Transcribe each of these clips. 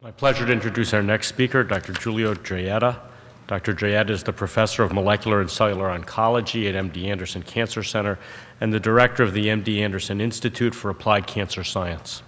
My pleasure to introduce our next speaker, Dr. Giulio Dreetta. Dr. Dreetta is the professor of molecular and cellular oncology at MD Anderson Cancer Center and the director of the MD Anderson Institute for Applied Cancer Science.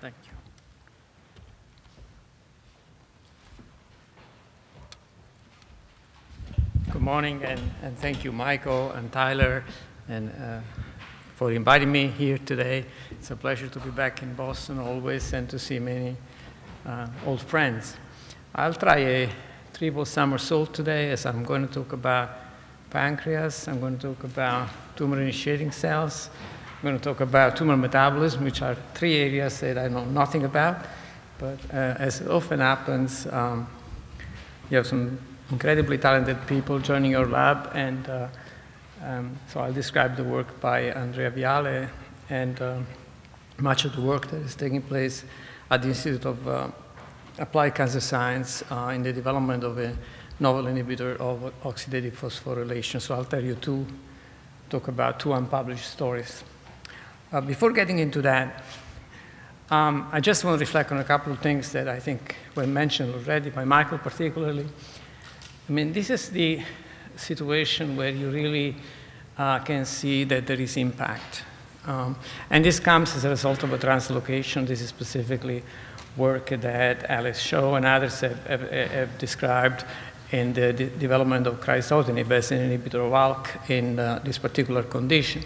Thank you. Good morning, and, and thank you, Michael and Tyler, and uh, for inviting me here today. It's a pleasure to be back in Boston always and to see many uh, old friends. I'll try a triple somersault today as I'm going to talk about pancreas, I'm going to talk about tumor initiating cells, I'm going to talk about tumor metabolism, which are three areas that I know nothing about. But uh, as often happens, um, you have some incredibly talented people joining your lab, and uh, um, so I'll describe the work by Andrea Viale and uh, much of the work that is taking place at the Institute of uh, Applied Cancer Science uh, in the development of a novel inhibitor of oxidative phosphorylation. So I'll tell you two, talk about two unpublished stories. Uh, before getting into that, um, I just want to reflect on a couple of things that I think were mentioned already by Michael particularly. I mean, this is the situation where you really uh, can see that there is impact. Um, and this comes as a result of a translocation. This is specifically work that Alice Shou and others have, have, have described in the de development of crizotinib as an inhibitor of ALK in uh, this particular condition.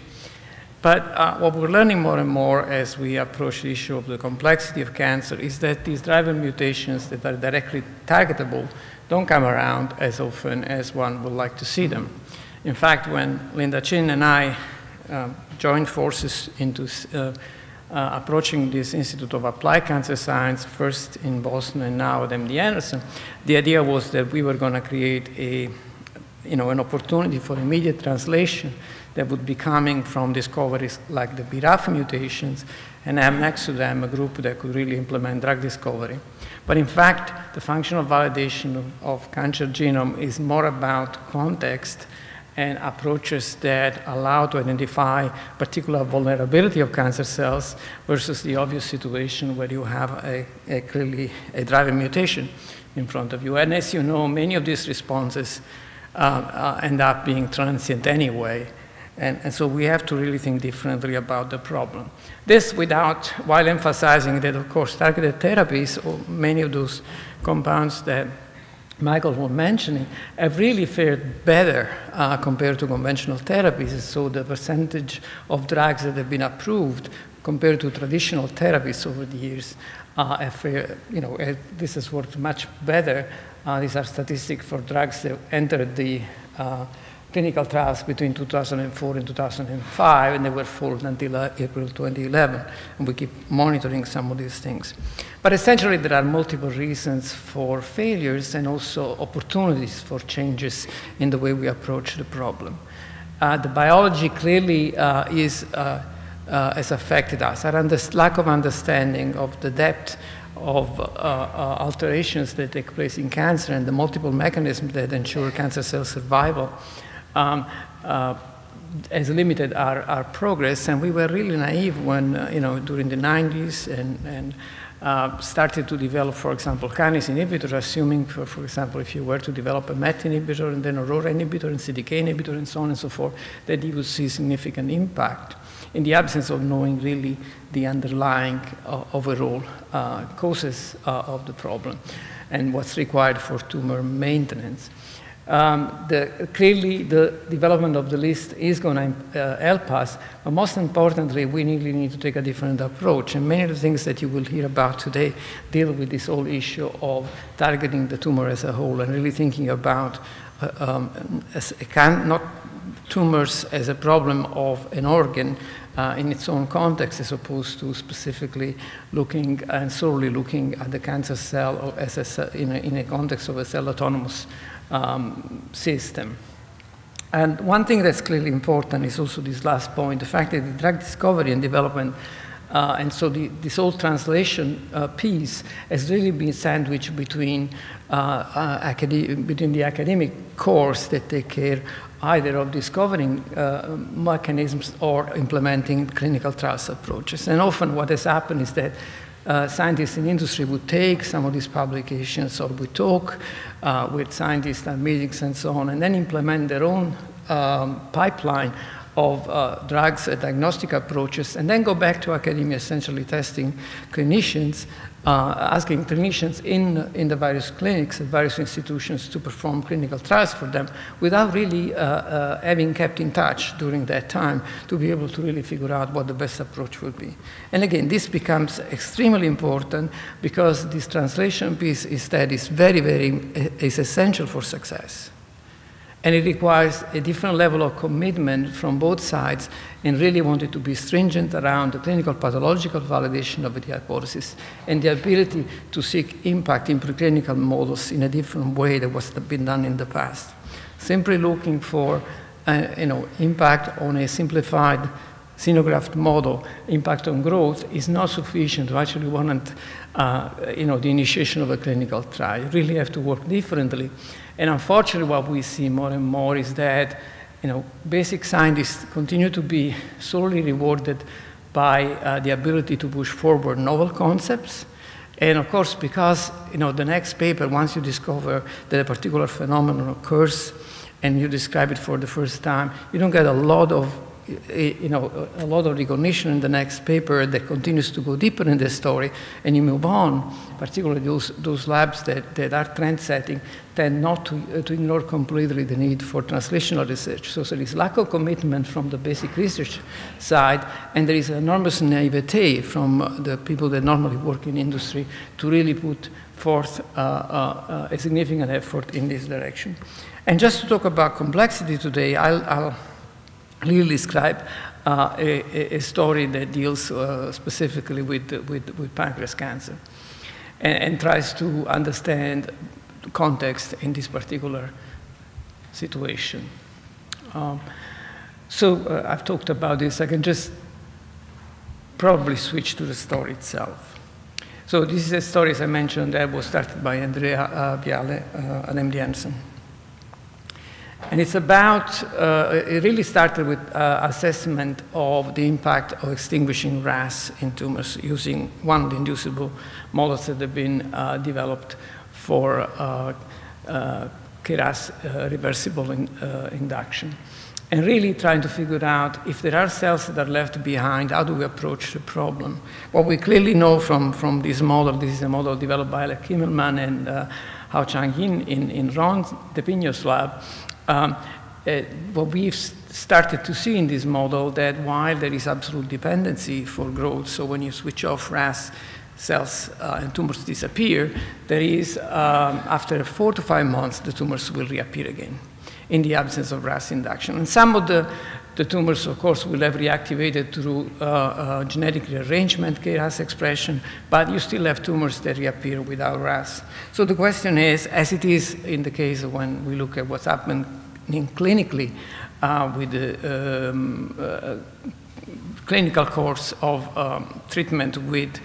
But uh, what we're learning more and more as we approach the issue of the complexity of cancer is that these driver mutations that are directly targetable don't come around as often as one would like to see them. In fact, when Linda Chin and I um, joined forces into uh, uh, approaching this Institute of Applied Cancer Science, first in Boston and now at MD Anderson, the idea was that we were going to create a, you know, an opportunity for immediate translation that would be coming from discoveries like the BRAF mutations and have next to them a group that could really implement drug discovery. But in fact, the functional validation of, of cancer genome is more about context and approaches that allow to identify particular vulnerability of cancer cells versus the obvious situation where you have a, a clearly a driving mutation in front of you. And as you know, many of these responses uh, uh, end up being transient anyway. And, and, so we have to really think differently about the problem. This without, while emphasizing that, of course, targeted therapies, or many of those compounds that Michael was mentioning, have really fared better uh, compared to conventional therapies. So the percentage of drugs that have been approved compared to traditional therapies over the years, uh, have, you know, this has worked much better. Uh, these are statistics for drugs that entered the uh, clinical trials between 2004 and 2005, and they were followed until uh, April 2011. And we keep monitoring some of these things. But essentially, there are multiple reasons for failures and also opportunities for changes in the way we approach the problem. Uh, the biology clearly uh, is, uh, uh, has affected us. Our lack of understanding of the depth of uh, alterations that take place in cancer and the multiple mechanisms that ensure cancer cell survival um, uh, has limited our, our progress. And we were really naive when, uh, you know, during the 90s and, and uh, started to develop, for example, kinase inhibitors, assuming, for, for example, if you were to develop a MET inhibitor and then a RORA inhibitor and CDK inhibitor and so on and so forth, that you would see significant impact in the absence of knowing really the underlying uh, overall uh, causes uh, of the problem and what's required for tumor maintenance. Um, the, clearly, the development of the list is going to uh, help us, but most importantly, we really need to take a different approach. And many of the things that you will hear about today deal with this whole issue of targeting the tumor as a whole and really thinking about uh, um, as can, not tumors as a problem of an organ uh, in its own context as opposed to specifically looking and solely looking at the cancer cell as a, in, a, in a context of a cell autonomous um, system. And one thing that's clearly important is also this last point, the fact that the drug discovery and development uh, and so the, this whole translation uh, piece has really been sandwiched between, between the academic course that take care either of discovering uh, mechanisms or implementing clinical trials approaches. And often what has happened is that uh, scientists in industry would take some of these publications or would talk uh, with scientists at meetings and so on, and then implement their own um, pipeline of uh, drugs and diagnostic approaches, and then go back to academia, essentially testing clinicians, uh, asking clinicians in, in the various clinics at various institutions to perform clinical trials for them without really uh, uh, having kept in touch during that time to be able to really figure out what the best approach would be. And again, this becomes extremely important because this translation piece is that is very, very, is essential for success. And it requires a different level of commitment from both sides and really wanted to be stringent around the clinical pathological validation of the hypothesis and the ability to seek impact in preclinical models in a different way than what's been done in the past. Simply looking for uh, you know, impact on a simplified xenograft model, impact on growth, is not sufficient to actually warrant uh, you know, the initiation of a clinical trial. You really have to work differently. And unfortunately, what we see more and more is that you know, basic scientists continue to be solely rewarded by uh, the ability to push forward novel concepts. And of course, because you know, the next paper, once you discover that a particular phenomenon occurs and you describe it for the first time, you don't get a lot of you know, a lot of recognition in the next paper that continues to go deeper in the story, and you move on, particularly those, those labs that, that are trend setting tend not to, uh, to ignore completely the need for translational research. So there is lack of commitment from the basic research side, and there is enormous naivete from the people that normally work in industry to really put forth uh, uh, a significant effort in this direction. And just to talk about complexity today, I'll, I'll really describe uh, a, a, story that deals uh, specifically with, with, with, pancreas cancer and, and, tries to understand context in this particular situation. Um, so uh, I've talked about this. I can just probably switch to the story itself. So this is a story, as I mentioned, that was started by Andrea uh, Viale uh, at MD Anderson. And it's about, uh, it really started with uh, assessment of the impact of extinguishing RAS in tumors using one of the inducible models that have been uh, developed for uh, uh, KRAS uh, reversible in, induction. And really trying to figure out if there are cells that are left behind, how do we approach the problem? What we clearly know from, from this model, this is a model developed by Alec Kimmelman and Hao Chang Yin in, in Ron DePino's lab, um, uh, what we've started to see in this model that while there is absolute dependency for growth, so when you switch off RAS, cells uh, and tumors disappear, there is, um, after four to five months, the tumors will reappear again in the absence of RAS induction. And some of the, the tumors, of course, will have reactivated through uh, uh, genetic rearrangement, KRAS expression, but you still have tumors that reappear without RAS. So the question is, as it is in the case when we look at what's happening clinically uh, with the um, uh, clinical course of um, treatment with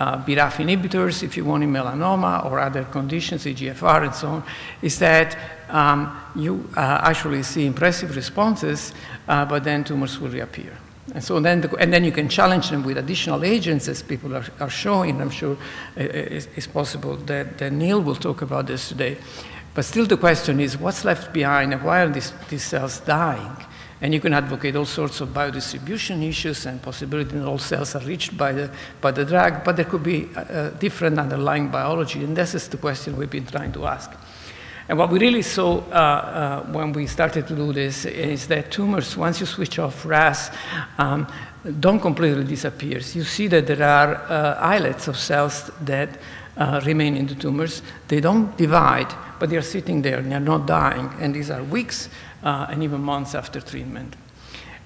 uh, BRAF inhibitors, if you want in melanoma or other conditions, EGFR and so on, is that um, you uh, actually see impressive responses, uh, but then tumors will reappear. And so then, the, and then you can challenge them with additional agents, as people are, are showing. I'm sure uh, it's, it's, possible that, that Neil will talk about this today. But still, the question is, what's left behind, and why are these, these cells dying? And you can advocate all sorts of biodistribution issues and possibility that all cells are reached by the, by the drug, but there could be different underlying biology, and this is the question we've been trying to ask. And what we really saw uh, uh, when we started to do this is that tumors, once you switch off RAS, um, don't completely disappear. You see that there are uh, islets of cells that uh, remain in the tumors. They don't divide, but they are sitting there and they're not dying. And these are weeks uh, and even months after treatment.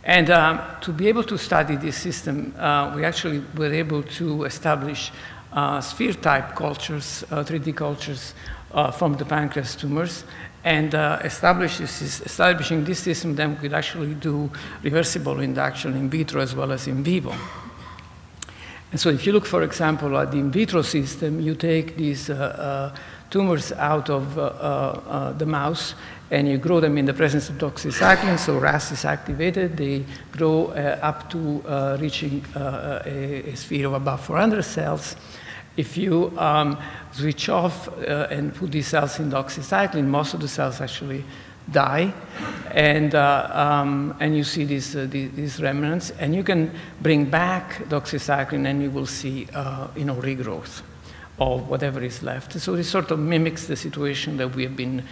And um, to be able to study this system, uh, we actually were able to establish uh, sphere-type cultures, 3D uh, cultures from the pancreas tumors, and establish this, establishing this system, then we could actually do reversible induction in vitro as well as in vivo. And so if you look, for example, at the in vitro system, you take these uh, uh, tumors out of uh, the mouse and you grow them in the presence of doxycycline, so RAS is activated. They grow uh, up to uh, reaching uh, a, a, sphere of about 400 cells. If you um, switch off and put these cells in doxycycline, most of the cells actually die, and, uh, um, and you see these, uh, these, remnants, and you can bring back doxycycline and you will see, you know, regrowth of whatever is left. So this sort of mimics the situation that we have been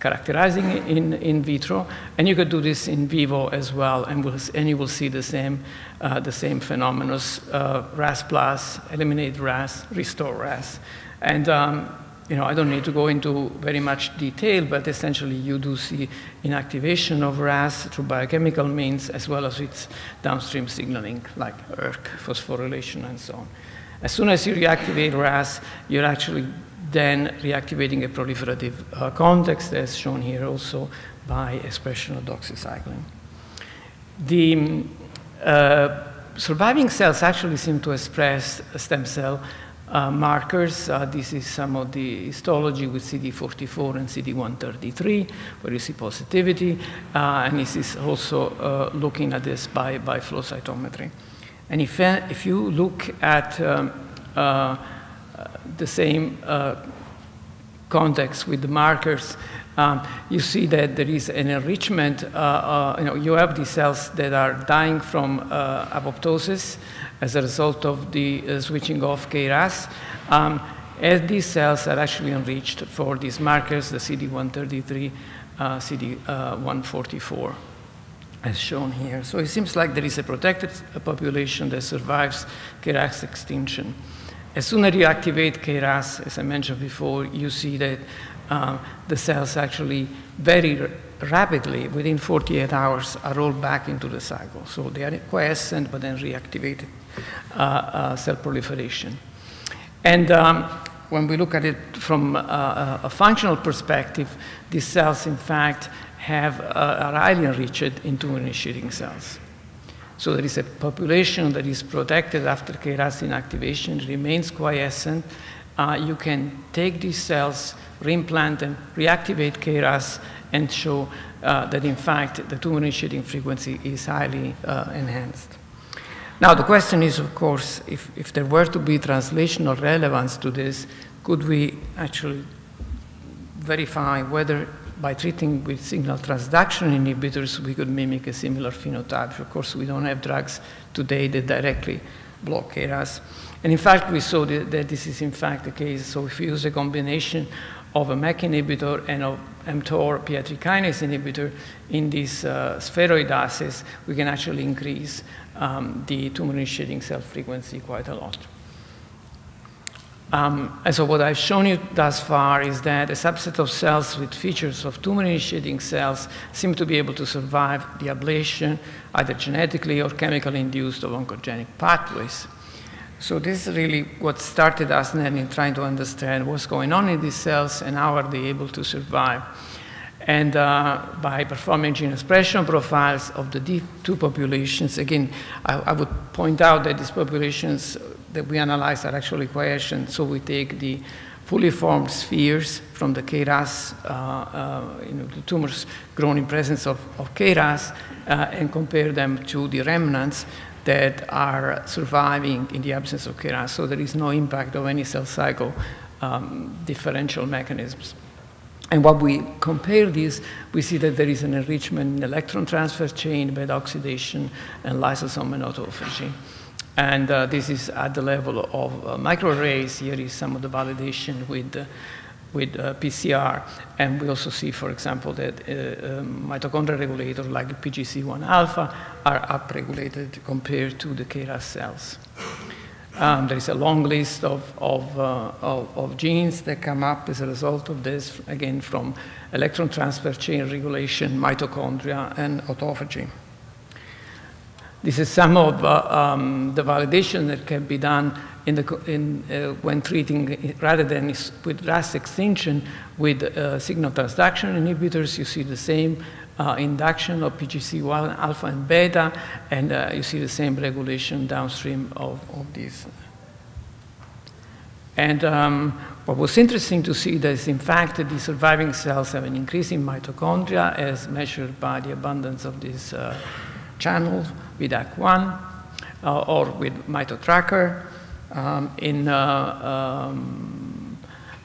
characterizing in, in vitro, and you could do this in vivo as well, and, we'll, and you will see the same, uh, the same phenomena, uh, RAS plus, eliminate RAS, restore RAS. And um, you know, I don't need to go into very much detail, but essentially you do see inactivation of RAS through biochemical means as well as its downstream signaling like ERK, phosphorylation, and so on. As soon as you reactivate RAS, you're actually then reactivating a proliferative uh, context, as shown here also by expression of doxycycline. The uh, surviving cells actually seem to express stem cell uh, markers. Uh, this is some of the histology with CD44 and CD133, where you see positivity, uh, and this is also uh, looking at this by, by flow cytometry. And if, if you look at um, uh, the same uh, context with the markers, um, you see that there is an enrichment. Uh, you know, you have these cells that are dying from apoptosis as a result of the switching off KRAS. Um, these cells are actually enriched for these markers, the CD133, uh, CD144 as shown here. So it seems like there is a protected population that survives KRAS extinction. As soon as you activate KRAS, as I mentioned before, you see that uh, the cells actually very rapidly, within 48 hours, are rolled back into the cycle. So they are quiescent, but then reactivated uh, uh, cell proliferation. And um, when we look at it from uh, a functional perspective, these cells, in fact, have, uh, are highly enriched in tumor-initiating cells. So there is a population that is protected after KRAS inactivation, remains quiescent. Uh, you can take these cells, reimplant them, reactivate KRAS, and show uh, that in fact the tumor-initiating frequency is highly uh, enhanced. Now the question is, of course, if, if there were to be translational relevance to this, could we actually verify whether by treating with signal transduction inhibitors, we could mimic a similar phenotype. Of course, we don't have drugs today that directly block KRAS. And in fact, we saw that, this is in fact the case. So if we use a combination of a MEK inhibitor and of mTOR PI3 kinase inhibitor in these uh, spheroid assays, we can actually increase um, the tumor initiating cell frequency quite a lot. Um, and so what I've shown you thus far is that a subset of cells with features of tumor-initiating cells seem to be able to survive the ablation, either genetically or chemically induced of oncogenic pathways. So this is really what started us then in trying to understand what's going on in these cells and how are they able to survive. And uh, by performing gene expression profiles of the two populations, again, I, I would point out that these populations that we analyze are actually quiescent. So we take the fully formed spheres from the KRAS, uh, uh, you know, the tumors grown in presence of, of KRAS, uh, and compare them to the remnants that are surviving in the absence of KRAS. So there is no impact of any cell cycle um, differential mechanisms. And when we compare these, we see that there is an enrichment in electron transfer chain, bed oxidation, and lysosome and autophagy. And uh, this is at the level of uh, microarrays. Here is some of the validation with, uh, with uh, PCR. And we also see, for example, that uh, um, mitochondrial regulators like PGC1 alpha are upregulated compared to the KRAS cells. Um, there is a long list of, of, uh, of, of, genes that come up as a result of this, again, from electron transfer chain regulation, mitochondria, and autophagy. This is some of uh, um, the validation that can be done in the, in, uh, when treating, rather than with RAS extinction, with uh, signal transduction inhibitors, you see the same uh, induction of PGC1 alpha and beta, and uh, you see the same regulation downstream of, of these. And um, what was interesting to see is, in fact, that the surviving cells have an increase in mitochondria as measured by the abundance of these uh, channels with AC1 uh, or with MitoTracker. Um, in uh, um,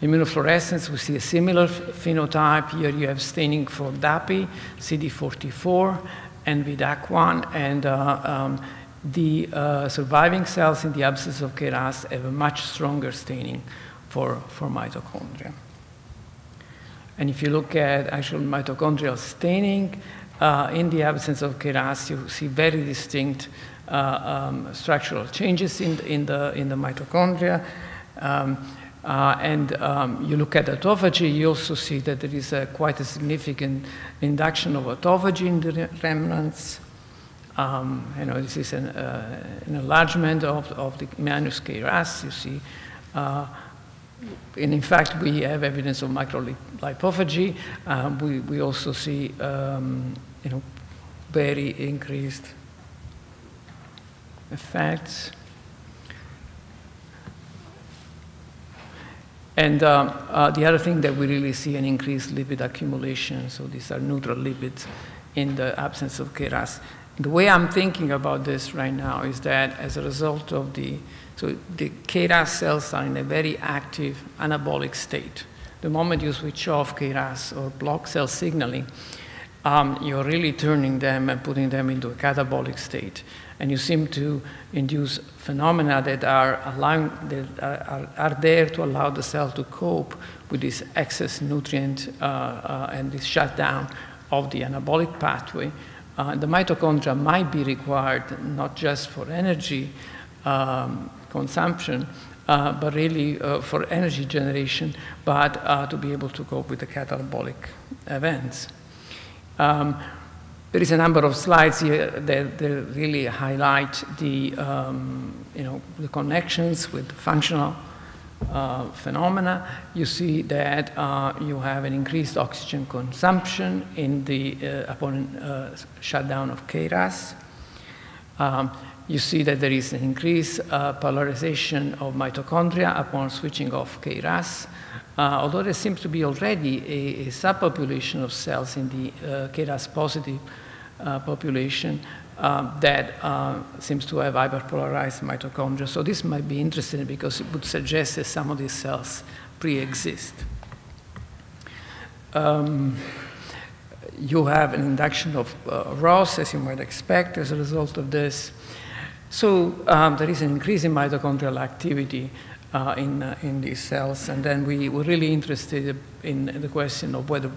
immunofluorescence, we see a similar phenotype. Here you have staining for DAPI, CD44, and with AC1, and uh, um, the uh, surviving cells in the absence of KRAS have a much stronger staining for, for mitochondria. And if you look at actual mitochondrial staining, uh, in the absence of KRAS, you see very distinct uh, um, structural changes in, in, the, in the mitochondria. Um, uh, and um, you look at autophagy, you also see that there is a, quite a significant induction of autophagy in the remnants. Um, you know, this is an, uh, an enlargement of, of the minus KRAS. You see, uh, and in fact, we have evidence of microlipophagy. Um, we, we also see, um, you know, very increased effects. And um, uh, the other thing that we really see an increased lipid accumulation. So these are neutral lipids in the absence of KRAS. The way I'm thinking about this right now is that as a result of the, so the KRAS cells are in a very active anabolic state. The moment you switch off KRAS or block cell signaling, um, you're really turning them and putting them into a catabolic state and you seem to induce phenomena that are, allowing, that are, are there to allow the cell to cope with this excess nutrient uh, uh, and this shutdown of the anabolic pathway. Uh, the mitochondria might be required not just for energy um, consumption, uh, but really uh, for energy generation, but uh, to be able to cope with the catabolic events. Um, there is a number of slides here that, that really highlight the, um, you know, the connections with functional uh, phenomena. You see that uh, you have an increased oxygen consumption in the, uh, upon uh, shutdown of KRAS. Um, you see that there is an increased uh, polarization of mitochondria upon switching off KRAS. Uh, although there seems to be already a, a subpopulation of cells in the uh, KRAS positive uh, population um, that uh, seems to have hyperpolarized mitochondria. So this might be interesting because it would suggest that some of these cells pre-exist. Um, you have an induction of uh, ROS, as you might expect, as a result of this. So um, there is an increase in mitochondrial activity uh, in, uh, in these cells. And then we were really interested in the question of whether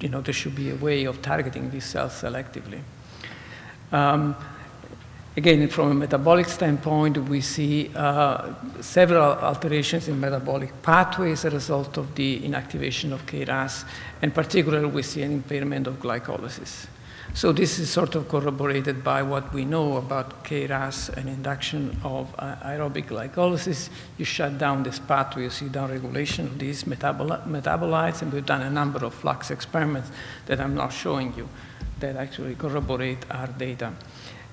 you know, there should be a way of targeting these cells selectively. Um, again, from a metabolic standpoint, we see uh, several alterations in metabolic pathways as a result of the inactivation of KRAS, and particularly we see an impairment of glycolysis. So this is sort of corroborated by what we know about KRAS and induction of uh, aerobic glycolysis. You shut down this pathway, you see downregulation of these metaboli metabolites, and we've done a number of flux experiments that I'm not showing you that actually corroborate our data.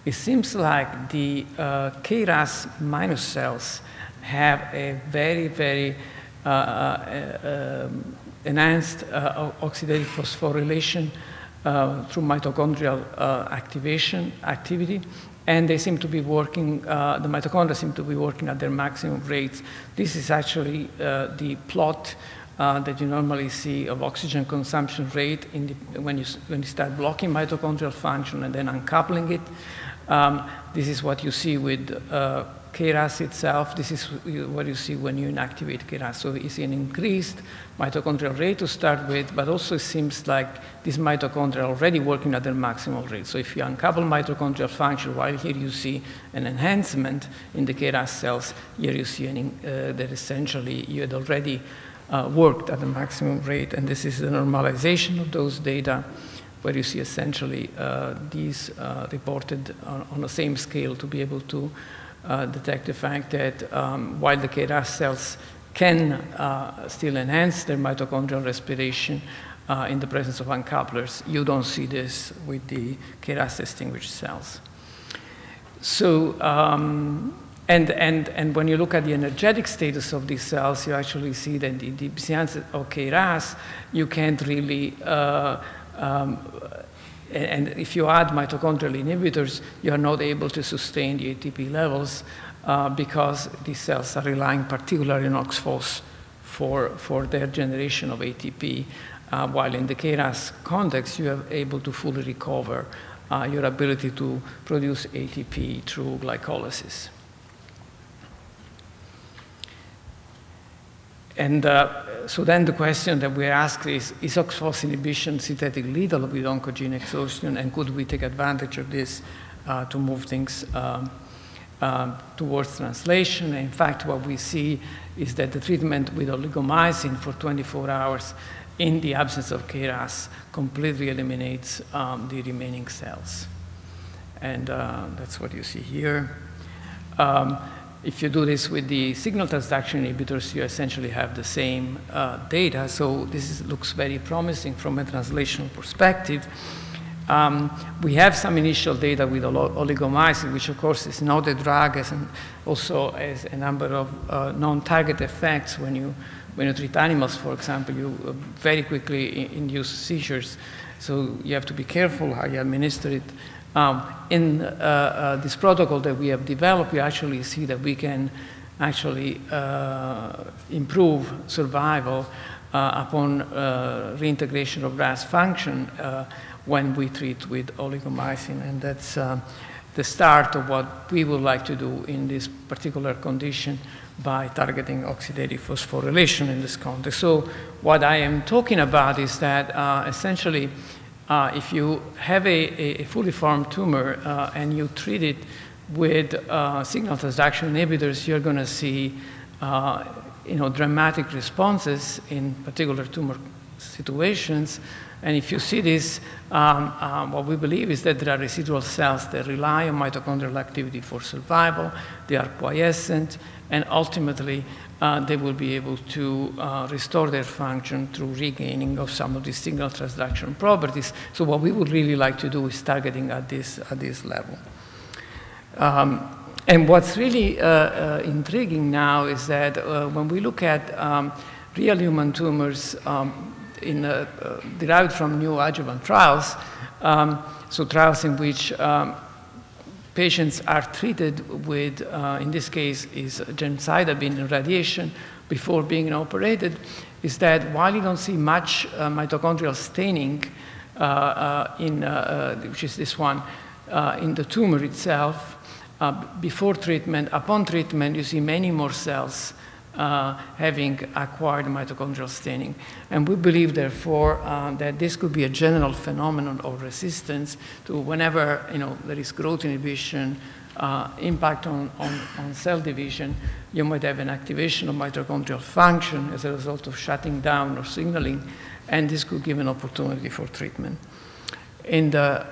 It seems like the uh, KRAS minus cells have a very, very uh, uh um, enhanced uh, oxidative phosphorylation uh, through mitochondrial uh, activation activity, and they seem to be working, uh, the mitochondria seem to be working at their maximum rates. This is actually uh, the plot uh, that you normally see of oxygen consumption rate the, when, you, when you start blocking mitochondrial function and then uncoupling it. Um, this is what you see with uh, KRAS itself, this is what you see when you inactivate KRAS. So see an increased mitochondrial rate to start with, but also it seems like these mitochondria already working at their maximal rate. So if you uncouple mitochondrial function, while here you see an enhancement in the KRAS cells, here you see an, uh, that essentially you had already uh, worked at the maximum rate, and this is the normalization of those data where you see essentially uh, these uh, reported on, on, the same scale to be able to uh, detect the fact that um, while the KRAS cells can uh, still enhance their mitochondrial respiration uh, in the presence of uncouplers, you don't see this with the KRAS distinguished cells. So, um, and, and, and when you look at the energetic status of these cells, you actually see that in the absence of KRAS, you can't really, uh, um, and if you add mitochondrial inhibitors, you are not able to sustain the ATP levels uh, because these cells are relying particularly on OXPHOS for, for their generation of ATP, uh, while in the KRAS context, you are able to fully recover uh, your ability to produce ATP through glycolysis. And uh, so then the question that we ask is, is OXPHOS inhibition synthetic lethal with oncogene exhaustion, and could we take advantage of this uh, to move things um, uh, towards translation? In fact, what we see is that the treatment with oligomycin for 24 hours in the absence of KRAS completely eliminates um, the remaining cells. And uh, that's what you see here. Um, if you do this with the signal transduction inhibitors, you essentially have the same uh, data. So this is, looks very promising from a translational perspective. Um, we have some initial data with oligomycin, which of course is not a drug, as an, also has a number of uh, non-target effects. When you, when you treat animals, for example, you uh, very quickly induce seizures. So you have to be careful how you administer it. Um, in uh, uh, this protocol that we have developed, we actually see that we can actually uh, improve survival uh, upon uh, reintegration of RAS function when we treat with oligomycin. And that's the start of what we would like to do in this particular condition by targeting oxidative phosphorylation in this context. So what I am talking about is that essentially uh, if you have a, a, fully formed tumor uh, and you treat it with uh, signal transduction inhibitors, you're going to see uh, you know, dramatic responses in particular tumor situations. And if you see this, um, um, what we believe is that there are residual cells that rely on mitochondrial activity for survival. They are quiescent, and ultimately, uh, they will be able to uh, restore their function through regaining of some of these signal transduction properties. So what we would really like to do is targeting at this, at this level. Um, and what's really uh, uh intriguing now is that uh, when we look at um, real human tumors um, in, uh, derived from new adjuvant trials, um, so trials in which um, patients are treated with, uh, in this case, is gemcitabine radiation before being operated, is that while you don't see much uh, mitochondrial staining in, which is this one, in the tumor itself, before treatment, upon treatment, you see many more cells uh, having acquired mitochondrial staining. And we believe, therefore, uh, that this could be a general phenomenon of resistance to whenever you know, there is growth inhibition, uh, impact on, on, on, cell division, you might have an activation of mitochondrial function as a result of shutting down or signaling, and this could give an opportunity for treatment. In the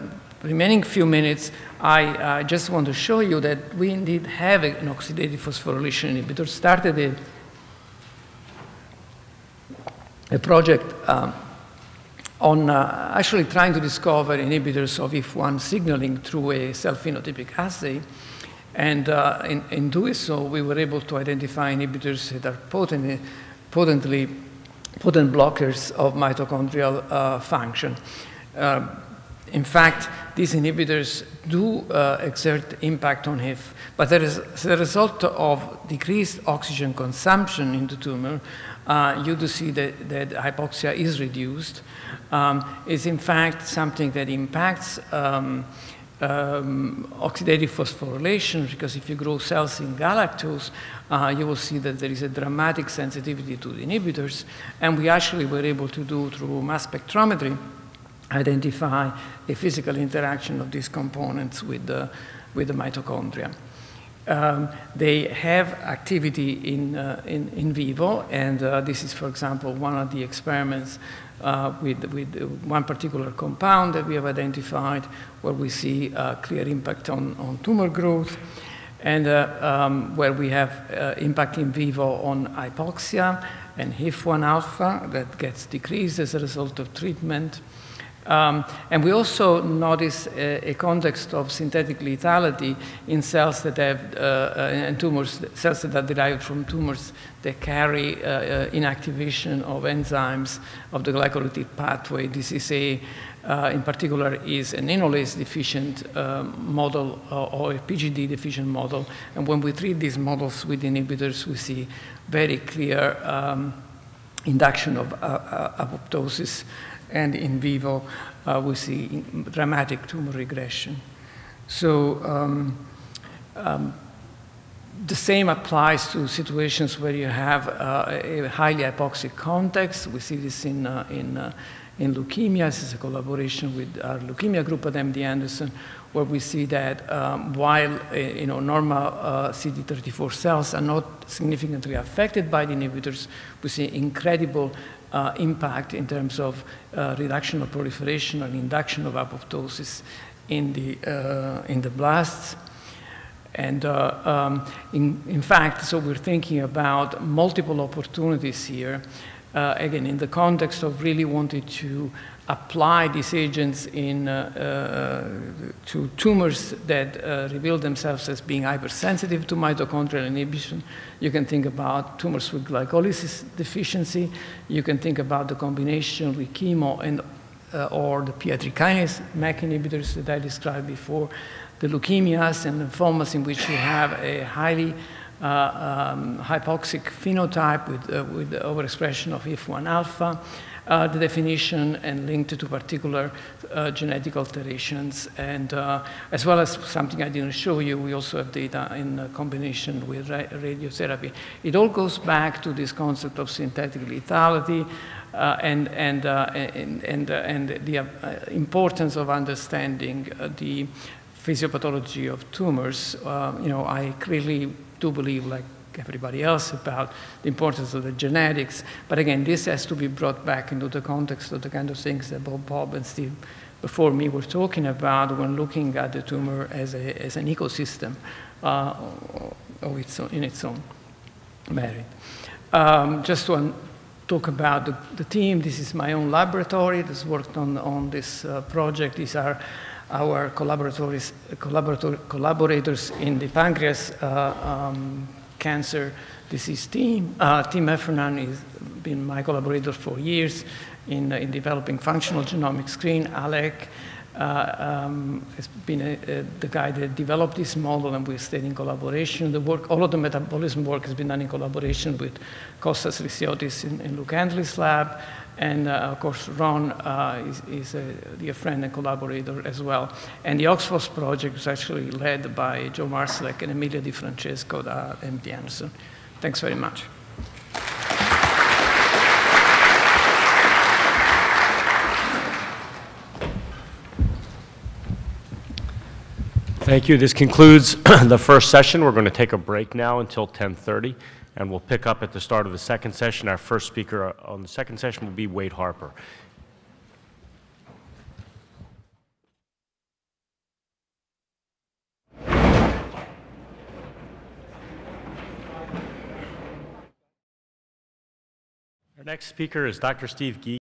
remaining few minutes, I uh, just want to show you that we indeed have an oxidative phosphorylation inhibitor, started a a project um, on uh, actually trying to discover inhibitors of IF1 signaling through a cell phenotypic assay. And uh, in, in, doing so, we were able to identify inhibitors that are potent, potently, potent blockers of mitochondrial uh, function. Uh, in fact, these inhibitors do uh, exert impact on HIF, but there is, as a result of decreased oxygen consumption in the tumor, uh, you do see that, that hypoxia is reduced. Um, is in fact something that impacts um, um, oxidative phosphorylation because if you grow cells in galactose, uh, you will see that there is a dramatic sensitivity to the inhibitors. And we actually were able to do through mass spectrometry identify a physical interaction of these components with the, with the mitochondria. Um, they have activity in, uh, in, in vivo, and uh, this is, for example, one of the experiments uh, with, with one particular compound that we have identified where we see a clear impact on, on tumor growth, and uh, um, where we have uh, impact in vivo on hypoxia and HIF1 alpha that gets decreased as a result of treatment. Um, and we also notice a, a, context of synthetic lethality in cells that have, uh, uh, and tumors, cells that are derived from tumors that carry uh, uh inactivation of enzymes of the glycolytic pathway. This is a, uh, in particular, is an enolase deficient um, model uh, or a PGD deficient model. And when we treat these models with inhibitors, we see very clear um, induction of apoptosis and in vivo, uh, we see dramatic tumor regression. So um, um, the same applies to situations where you have uh, a highly hypoxic context. We see this in, uh, in, uh, in leukemia. This is a collaboration with our leukemia group at MD Anderson, where we see that um, while uh, you know, normal uh, CD34 cells are not significantly affected by the inhibitors, we see incredible uh, impact in terms of uh, reduction of proliferation and induction of apoptosis in the, uh, in the blasts. And uh, um, in, in fact, so we're thinking about multiple opportunities here, uh, again, in the context of really wanting to apply these agents in, uh, uh, to tumors that uh, reveal themselves as being hypersensitive to mitochondrial inhibition. You can think about tumors with glycolysis deficiency. You can think about the combination with chemo and or the PI3 kinase MEK inhibitors that I described before, the leukemias and lymphomas in which you have a highly um, hypoxic phenotype with, uh, with overexpression of IF1 alpha, uh, the definition and linked to particular uh, genetic alterations. And uh, as well as something I didn't show you, we also have data in combination with ra radiotherapy. It all goes back to this concept of synthetic lethality uh, and, and, uh, and, and, uh, and, the importance of understanding the physiopathology of tumors. you know, I clearly do believe, like everybody else about the importance of the genetics. But again, this has to be brought back into the context of the kind of things that Bob, Bob and Steve before me were talking about when looking at the tumor as, a, as an ecosystem uh, of its own, in its own merit. Um, just to talk about the, the, team, this is my own laboratory that's worked on, on this uh, project. These are our collaborators, collaborator, collaborators in the pancreas uh, um, cancer disease team. Uh, Tim Heffernan has been my collaborator for years in, uh, in developing functional genomic screen. Alec uh, um, has been a, a, the guy that developed this model, and we stayed in collaboration. The work, all of the metabolism work has been done in collaboration with Kostas Lysiotis in, in Luke Handley's lab, and uh, of course, Ron uh, is, is, a dear friend and collaborator as well. And the OxPhos project was actually led by Joe Marsalek and Emilia Di Francesco at MD Anderson. Thanks very much. Thank you. This concludes the first session. We're going to take a break now until 1030 and we'll pick up at the start of the second session. Our first speaker uh, on the second session will be Wade Harper. Our next speaker is Dr. Steve Gee.